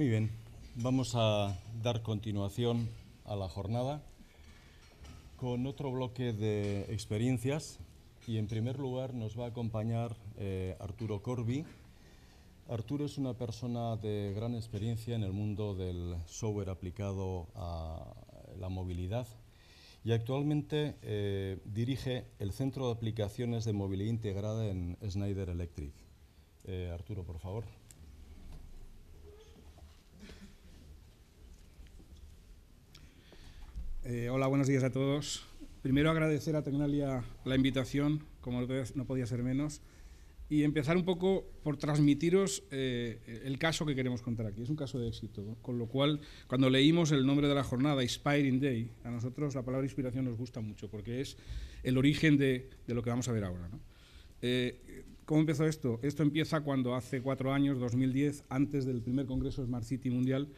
Muy bien, vamos a dar continuación a la jornada con otro bloque de experiencias y en primer lugar nos va a acompañar eh, Arturo Corbi. Arturo es una persona de gran experiencia en el mundo del software aplicado a la movilidad y actualmente eh, dirige el Centro de Aplicaciones de Movilidad Integrada en Schneider Electric. Eh, Arturo, por favor. Eh, hola, buenos días a todos. Primero agradecer a Tecnalia la invitación, como no podía ser menos, y empezar un poco por transmitiros eh, el caso que queremos contar aquí. Es un caso de éxito, con lo cual, cuando leímos el nombre de la jornada, Inspiring Day, a nosotros la palabra inspiración nos gusta mucho, porque es el origen de, lo que vamos a ver ahora. Eh, ¿Cómo empezó esto? Esto empieza cuando hace cuatro años, 2010, antes del primer Congreso Smart City Mundial,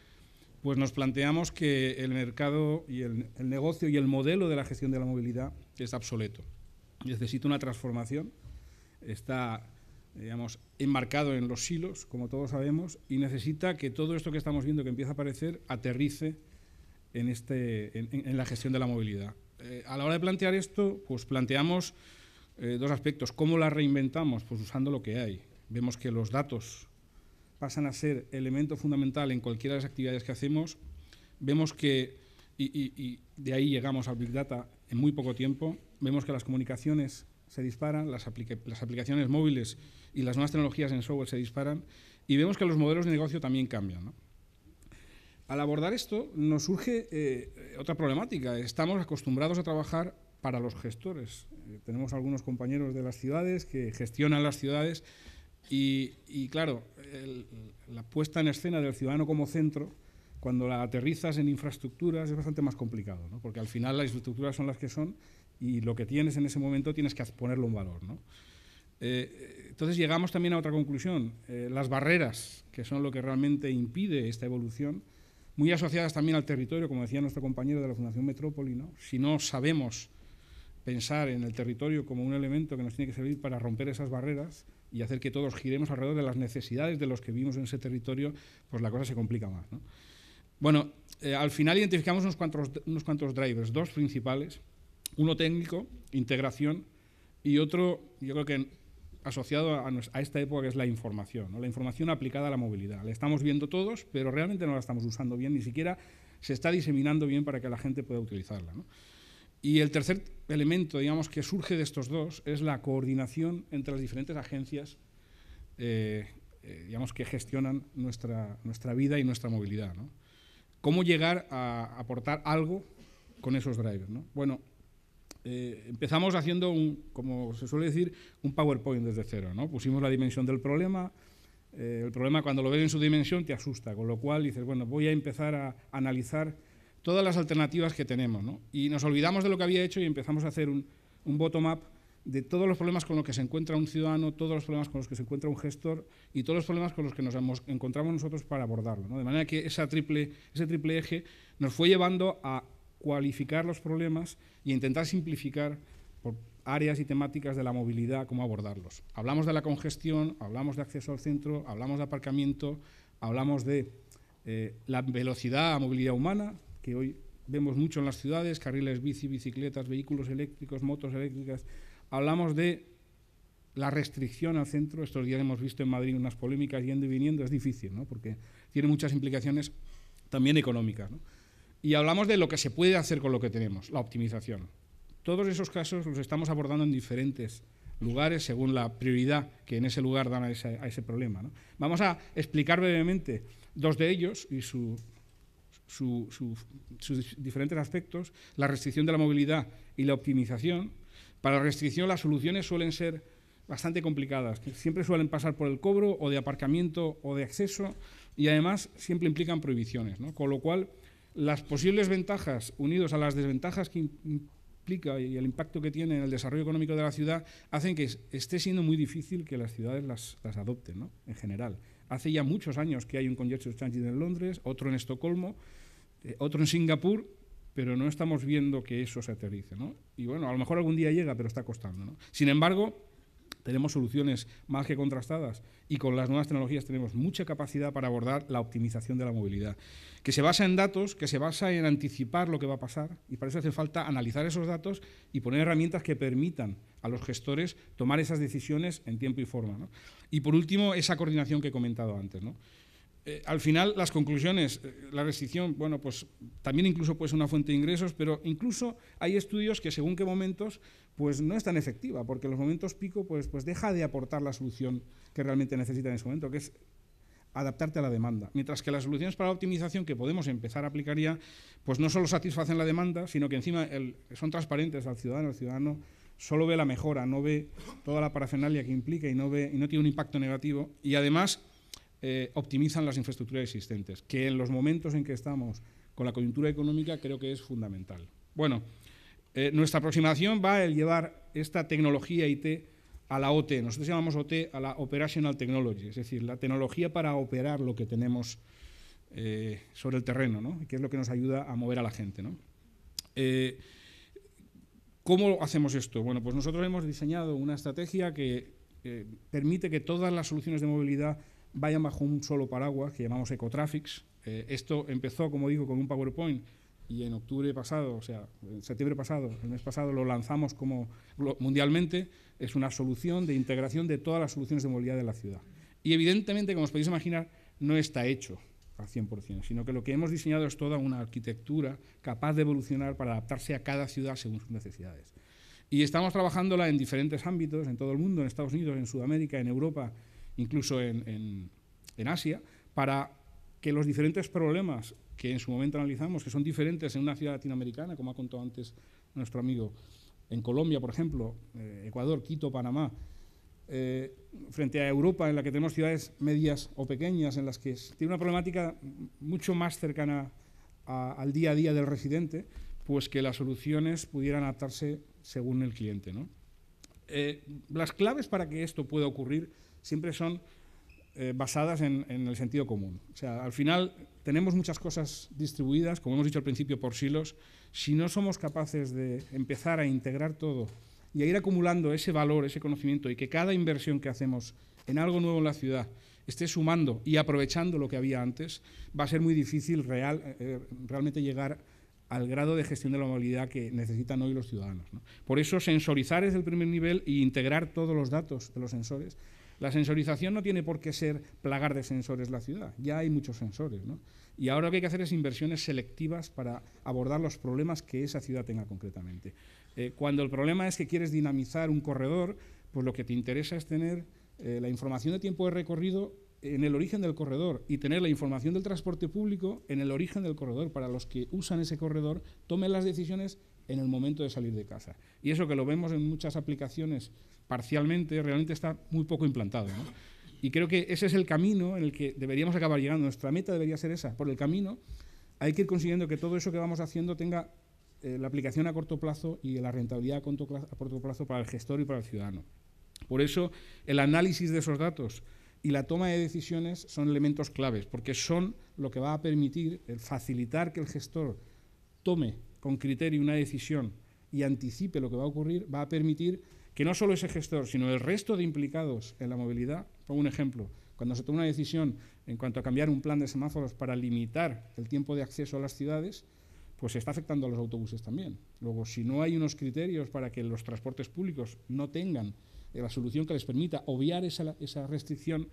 pues nos planteamos que el mercado y el, negocio y el modelo de la gestión de la movilidad es obsoleto. Necesita una transformación, está digamos, enmarcado en los silos, como todos sabemos, y necesita que todo esto que estamos viendo que empieza a aparecer aterrice en, este, en, la gestión de la movilidad. Eh, a la hora de plantear esto, pues planteamos eh, dos aspectos. ¿Cómo la reinventamos? Pues usando lo que hay. Vemos que los datos pasan a ser elemento fundamental en cualquiera de las actividades que hacemos. Vemos que, y, de ahí llegamos al Big Data en muy poco tiempo, vemos que las comunicaciones se disparan, las, las aplicaciones móviles y las nuevas tecnologías en software se disparan, y vemos que los modelos de negocio también cambian. Al abordar esto nos surge eh, otra problemática. Estamos acostumbrados a trabajar para los gestores. Eh, tenemos algunos compañeros de las ciudades que gestionan las ciudades y, claro, la puesta en escena del ciudadano como centro, cuando la aterrizas en infraestructuras es bastante más complicado, ¿no? porque al final las infraestructuras son las que son y lo que tienes en ese momento tienes que ponerlo en valor. ¿no? Eh, entonces llegamos también a otra conclusión, eh, las barreras, que son lo que realmente impide esta evolución, muy asociadas también al territorio, como decía nuestro compañero de la Fundación Metrópoli, ¿no? si no sabemos pensar en el territorio como un elemento que nos tiene que servir para romper esas barreras, y hacer que todos giremos alrededor de las necesidades de los que vivimos en ese territorio, pues la cosa se complica más. Bueno, eh, al final identificamos unos cuantos, unos cuantos drivers, dos principales, uno técnico, integración, y otro, yo creo que asociado a, esta época, que es la información, la información aplicada a la movilidad. La estamos viendo todos, pero realmente no la estamos usando bien, ni siquiera se está diseminando bien para que la gente pueda utilizarla. Y el tercer elemento, digamos, que surge de estos dos es la coordinación entre las diferentes agencias, eh, eh, digamos, que gestionan nuestra, nuestra vida y nuestra movilidad. ¿Cómo llegar a aportar algo con esos drivers? Bueno, eh, empezamos haciendo, un, como se suele decir, un PowerPoint desde cero. ¿no? Pusimos la dimensión del problema. el problema, cuando lo ves en su dimensión, te asusta, con lo cual dices, bueno, voy a empezar a analizar todas las alternativas que tenemos. ¿no? Y nos olvidamos de lo que había hecho y empezamos a hacer un, bottom-up de todos los problemas con los que se encuentra un ciudadano, todos los problemas con los que se encuentra un gestor y todos los problemas con los que nos encontramos nosotros para abordarlo. ¿no? De manera que esa triple, ese triple eje nos fue llevando a cualificar los problemas y intentar simplificar por áreas y temáticas de la movilidad cómo abordarlos. Hablamos de la congestión, hablamos de acceso al centro, hablamos de aparcamiento, hablamos de eh, la velocidad a movilidad humana, que hoy vemos mucho en las ciudades, carriles bici, bicicletas, vehículos eléctricos, motos eléctricas. Hablamos de la restricción al centro. Estos días hemos visto en Madrid unas polémicas yendo y viniendo. Es difícil, ¿no? porque tiene muchas implicaciones también económicas. Y hablamos de lo que se puede hacer con lo que tenemos, la optimización. Todos esos casos los estamos abordando en diferentes lugares según la prioridad que en ese lugar dan a ese, a ese problema. Vamos a explicar brevemente dos de ellos y su sus diferentes aspectos, la restricción de la movilidad y la optimización. Para la restricción las soluciones suelen ser bastante complicadas, siempre suelen pasar por el cobro o de aparcamiento o de acceso y además siempre implican prohibiciones, con lo cual las posibles ventajas unidos a las desventajas que implica y el impacto que tiene en el desarrollo económico de la ciudad hacen que esté siendo muy difícil que las ciudades las, adopten en general. Hace ya muchos años que hay un Congestion Transit en Londres, otro en Estocolmo, eh, otro en Singapur, pero no estamos viendo que eso se aterrice. ¿no? Y bueno, a lo mejor algún día llega, pero está costando. ¿no? Sin embargo, tenemos soluciones más que contrastadas y con las nuevas tecnologías tenemos mucha capacidad para abordar la optimización de la movilidad, que se basa en datos, que se basa en anticipar lo que va a pasar y para eso hace falta analizar esos datos y poner herramientas que permitan a los gestores tomar esas decisiones en tiempo y forma. Y por último, esa coordinación que he comentado antes. ¿no? Eh, al final, las conclusiones, eh, la restricción, bueno, pues también incluso puede ser una fuente de ingresos, pero incluso hay estudios que según qué momentos, pues no es tan efectiva, porque en los momentos pico, pues, pues deja de aportar la solución que realmente necesita en ese momento, que es adaptarte a la demanda. Mientras que las soluciones para la optimización que podemos empezar a aplicar ya, pues no solo satisfacen la demanda, sino que encima son transparentes al ciudadano. El ciudadano solo ve la mejora, no ve toda la parafernalia que implica y no, ve, y no tiene un impacto negativo. Y además eh, optimizan las infraestructuras existentes, que en los momentos en que estamos con la coyuntura económica creo que es fundamental. Bueno, eh, nuestra aproximación va a llevar esta tecnología IT a la OT. Nosotros llamamos OT a la Operational Technology, es decir, la tecnología para operar lo que tenemos eh, sobre el terreno, ¿no? que es lo que nos ayuda a mover a la gente. ¿no? ¿Cómo hacemos esto? Bueno, pues nosotros hemos diseñado una estrategia que permite que todas las soluciones de movilidad vayan bajo un solo paraguas que llamamos Ecotraffics. Eh, esto empezó, como digo, con un PowerPoint y en octubre pasado, o sea, en septiembre pasado, el mes pasado, lo lanzamos como mundialmente. Es una solución de integración de todas las soluciones de movilidad de la ciudad. Y evidentemente, como os podéis imaginar, no está hecho al 100%, sino que lo que hemos diseñado es toda una arquitectura capaz de evolucionar para adaptarse a cada ciudad según sus necesidades. Y estamos trabajándola en diferentes ámbitos, en todo el mundo, en Estados Unidos, en Sudamérica, en Europa incluso en, Asia, para que los diferentes problemas que en su momento analizamos, que son diferentes en una ciudad latinoamericana, como ha contado antes nuestro amigo, en Colombia, por ejemplo, eh, Ecuador, Quito, Panamá, eh, frente a Europa, en la que tenemos ciudades medias o pequeñas, en las que tiene una problemática mucho más cercana al día a día del residente, pues que las soluciones pudieran adaptarse según el cliente. Eh, las claves para que esto pueda ocurrir siempre son eh, basadas en, el sentido común. O sea, al final tenemos muchas cosas distribuidas, como hemos dicho al principio, por silos. Si no somos capaces de empezar a integrar todo y a ir acumulando ese valor, ese conocimiento, y que cada inversión que hacemos en algo nuevo en la ciudad esté sumando y aprovechando lo que había antes, va a ser muy difícil real, eh, realmente llegar al grado de gestión de la movilidad que necesitan hoy los ciudadanos. Por eso, sensorizar es el primer nivel y integrar todos los datos de los sensores la sensorización no tiene por qué ser plagar de sensores la ciudad, ya hay muchos sensores. ¿no? Y ahora lo que hay que hacer es inversiones selectivas para abordar los problemas que esa ciudad tenga concretamente. Eh, cuando el problema es que quieres dinamizar un corredor, pues lo que te interesa es tener eh, la información de tiempo de recorrido en el origen del corredor y tener la información del transporte público en el origen del corredor para los que usan ese corredor tomen las decisiones en el momento de salir de casa. Y eso que lo vemos en muchas aplicaciones parcialmente, realmente está muy poco implantado. Y creo que ese es el camino en el que deberíamos acabar llegando. Nuestra meta debería ser esa. Por el camino hay que ir consiguiendo que todo eso que vamos haciendo tenga eh, la aplicación a corto plazo y la rentabilidad a corto, plazo, para el gestor y para el ciudadano. Por eso el análisis de esos datos y la toma de decisiones son elementos claves, porque son lo que va a permitir el facilitar que el gestor tome con criterio una decisión y anticipe lo que va a ocurrir, va a permitir que no solo ese gestor, sino el resto de implicados en la movilidad, pongo un ejemplo, cuando se toma una decisión en cuanto a cambiar un plan de semáforos para limitar el tiempo de acceso a las ciudades, pues se está afectando a los autobuses también. Luego, si no hay unos criterios para que los transportes públicos no tengan la solución que les permita obviar esa, esa restricción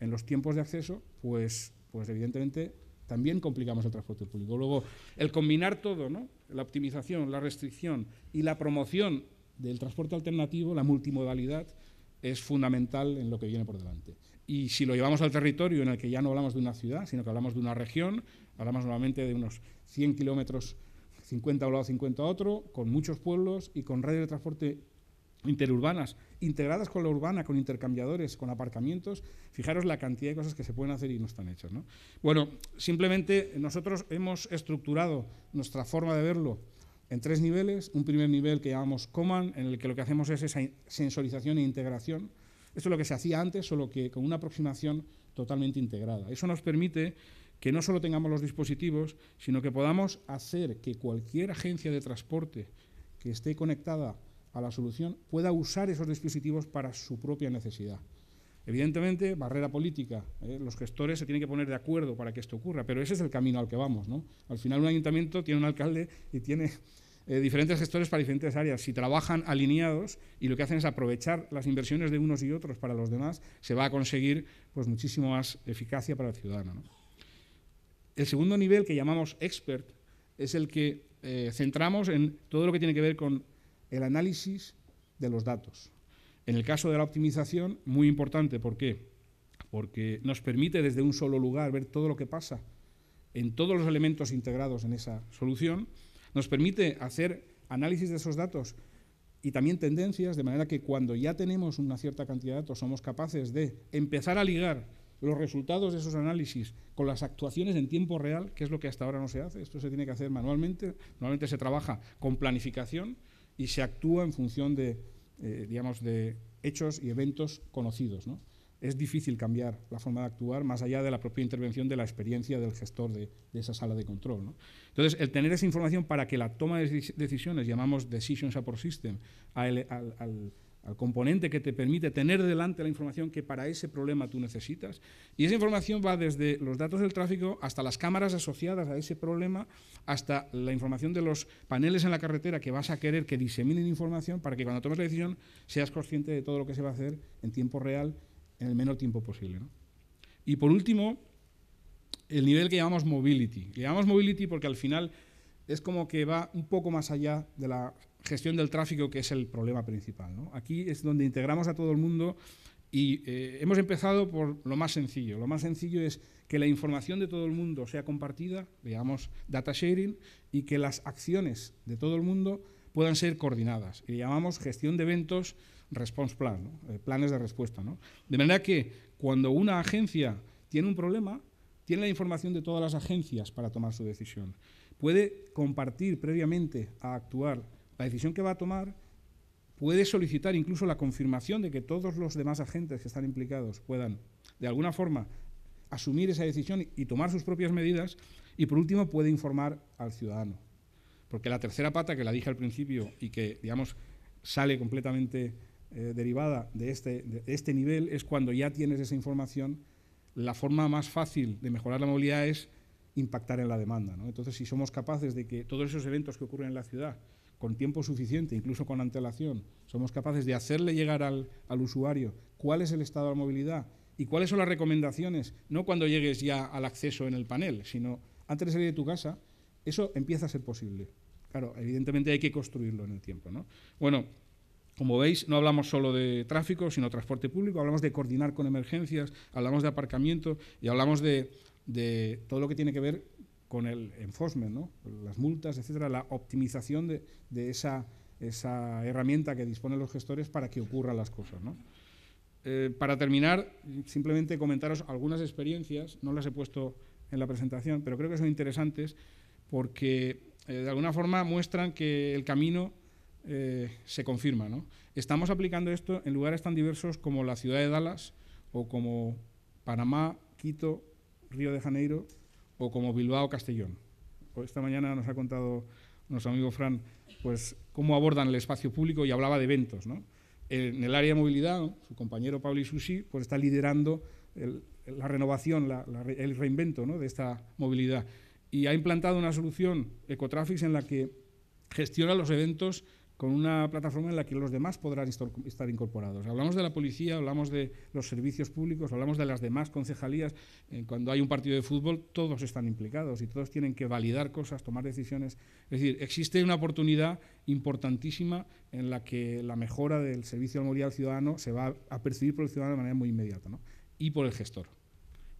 en los tiempos de acceso, pues, pues evidentemente también complicamos el transporte público. Luego, el combinar todo, ¿no? la optimización, la restricción y la promoción del transporte alternativo, la multimodalidad, es fundamental en lo que viene por delante. Y si lo llevamos al territorio en el que ya no hablamos de una ciudad, sino que hablamos de una región, hablamos nuevamente de unos 100 kilómetros, 50 a un lado, 50 a otro, con muchos pueblos y con redes de transporte interurbanas, integradas con la urbana, con intercambiadores, con aparcamientos, fijaros la cantidad de cosas que se pueden hacer y no están hechas. ¿no? Bueno, simplemente nosotros hemos estructurado nuestra forma de verlo en tres niveles. Un primer nivel que llamamos Command, en el que lo que hacemos es esa sensorización e integración. Esto es lo que se hacía antes, solo que con una aproximación totalmente integrada. Eso nos permite que no solo tengamos los dispositivos, sino que podamos hacer que cualquier agencia de transporte que esté conectada a la solución pueda usar esos dispositivos para su propia necesidad. Evidentemente, barrera política, ¿eh? los gestores se tienen que poner de acuerdo para que esto ocurra, pero ese es el camino al que vamos. ¿no? Al final un ayuntamiento tiene un alcalde y tiene eh, diferentes gestores para diferentes áreas. Si trabajan alineados y lo que hacen es aprovechar las inversiones de unos y otros para los demás, se va a conseguir pues, muchísimo más eficacia para el ciudadano. El segundo nivel que llamamos expert es el que eh, centramos en todo lo que tiene que ver con el análisis de los datos. En el caso de la optimización, muy importante, ¿por qué? Porque nos permite desde un solo lugar ver todo lo que pasa en todos los elementos integrados en esa solución, nos permite hacer análisis de esos datos y también tendencias, de manera que cuando ya tenemos una cierta cantidad de datos somos capaces de empezar a ligar los resultados de esos análisis con las actuaciones en tiempo real, que es lo que hasta ahora no se hace. Esto se tiene que hacer manualmente. Normalmente se trabaja con planificación y se actúa en función de, eh, digamos, de hechos y eventos conocidos. Es difícil cambiar la forma de actuar más allá de la propia intervención de la experiencia del gestor de, esa sala de control. Entonces, el tener esa información para que la toma de decisiones, llamamos Decision Support System, al al componente que te permite tener delante la información que para ese problema tú necesitas. Y esa información va desde los datos del tráfico hasta las cámaras asociadas a ese problema, hasta la información de los paneles en la carretera que vas a querer que diseminen información para que cuando tomes la decisión seas consciente de todo lo que se va a hacer en tiempo real en el menor tiempo posible. Y por último, el nivel que llamamos mobility. Le llamamos mobility porque al final es como que va un poco más allá de la gestión del tráfico, que es el problema principal. Aquí es donde integramos a todo el mundo y eh, hemos empezado por lo más sencillo. Lo más sencillo es que la información de todo el mundo sea compartida, digamos data sharing, y que las acciones de todo el mundo puedan ser coordinadas. Y llamamos gestión de eventos response plan, eh, planes de respuesta. De manera que cuando una agencia tiene un problema, tiene la información de todas las agencias para tomar su decisión. Puede compartir previamente a actuar la decisión que va a tomar puede solicitar incluso la confirmación de que todos los demás agentes que están implicados puedan, de alguna forma, asumir esa decisión y tomar sus propias medidas. Y por último, puede informar al ciudadano. Porque la tercera pata, que la dije al principio y que, digamos, sale completamente eh, derivada de este, este nivel, es cuando ya tienes esa información, la forma más fácil de mejorar la movilidad es impactar en la demanda. Entonces, si somos capaces de que todos esos eventos que ocurren en la ciudad con tiempo suficiente, incluso con antelación, somos capaces de hacerle llegar al, usuario cuál es el estado de la movilidad y cuáles son las recomendaciones, no cuando llegues ya al acceso en el panel, sino antes de salir de tu casa, eso empieza a ser posible. Claro, evidentemente hay que construirlo en el tiempo. Bueno, como veis, no hablamos solo de tráfico, sino transporte público, hablamos de coordinar con emergencias, hablamos de aparcamiento y hablamos de, todo lo que tiene que ver con el enforcement, ¿no? las multas, etcétera, la optimización de, esa, herramienta que disponen los gestores para que ocurran las cosas. Eh, para terminar, simplemente comentaros algunas experiencias, no las he puesto en la presentación, pero creo que son interesantes porque eh, de alguna forma muestran que el camino eh, se confirma. Estamos aplicando esto en lugares tan diversos como la ciudad de Dallas o como Panamá, Quito, Río de Janeiro o como Bilbao Castellón. Esta mañana nos ha contado nuestro amigo Fran pues, cómo abordan el espacio público y hablaba de eventos. En el área de movilidad, su compañero Pablo Isusi pues, está liderando la renovación, el reinvento de esta movilidad. Y ha implantado una solución, Ecotraffics, en la que gestiona los eventos con una plataforma en la que los demás podrán estar incorporados. Hablamos de la policía, hablamos de los servicios públicos, hablamos de las demás concejalías. Eh, cuando hay un partido de fútbol, todos están implicados y todos tienen que validar cosas, tomar decisiones. Es decir, existe una oportunidad importantísima en la que la mejora del servicio de movilidad al ciudadano se va a percibir por el ciudadano de manera muy inmediata y por el gestor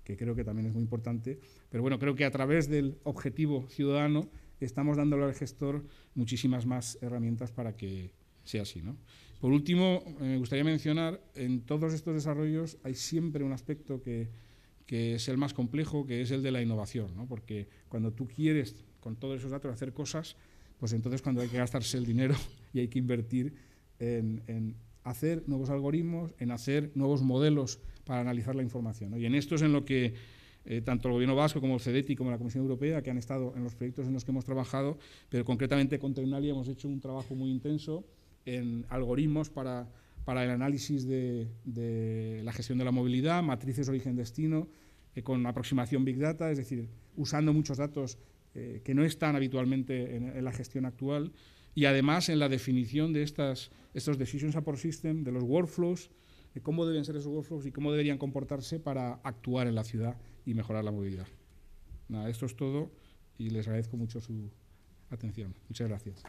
que creo que también es muy importante. Pero bueno, creo que a través del objetivo ciudadano estamos dándole al gestor muchísimas más herramientas para que sea así. ¿no? Por último, eh, me gustaría mencionar, en todos estos desarrollos hay siempre un aspecto que, que es el más complejo, que es el de la innovación, ¿no? porque cuando tú quieres, con todos esos datos, hacer cosas, pues entonces cuando hay que gastarse el dinero y hay que invertir en, en hacer nuevos algoritmos, en hacer nuevos modelos para analizar la información. ¿no? Y en esto es en lo que eh, tanto el Gobierno vasco como el CEDETI como la Comisión Europea, que han estado en los proyectos en los que hemos trabajado, pero concretamente con Tecnalia hemos hecho un trabajo muy intenso en algoritmos para, para el análisis de, de, la gestión de la movilidad, matrices origen-destino, eh, con aproximación Big Data, es decir, usando muchos datos eh, que no están habitualmente en, en, la gestión actual, y además en la definición de estas, estos Decision Support System, de los workflows, de cómo deben ser esos workflows y cómo deberían comportarse para actuar en la ciudad y mejorar la movilidad. Nada, esto es todo y les agradezco mucho su atención. Muchas gracias.